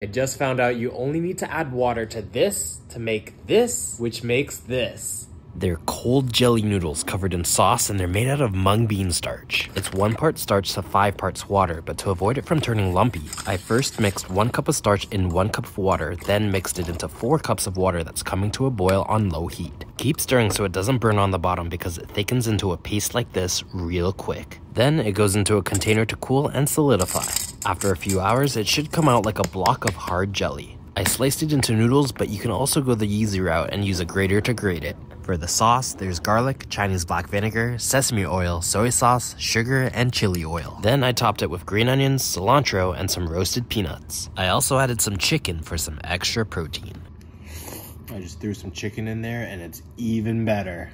I just found out you only need to add water to this to make this, which makes this. They're cold jelly noodles covered in sauce and they're made out of mung bean starch. It's one part starch to five parts water, but to avoid it from turning lumpy, I first mixed one cup of starch in one cup of water, then mixed it into four cups of water that's coming to a boil on low heat. Keep stirring so it doesn't burn on the bottom because it thickens into a paste like this real quick. Then it goes into a container to cool and solidify. After a few hours, it should come out like a block of hard jelly. I sliced it into noodles, but you can also go the easy route and use a grater to grate it. For the sauce, there's garlic, Chinese black vinegar, sesame oil, soy sauce, sugar, and chili oil. Then I topped it with green onions, cilantro, and some roasted peanuts. I also added some chicken for some extra protein. I just threw some chicken in there and it's even better.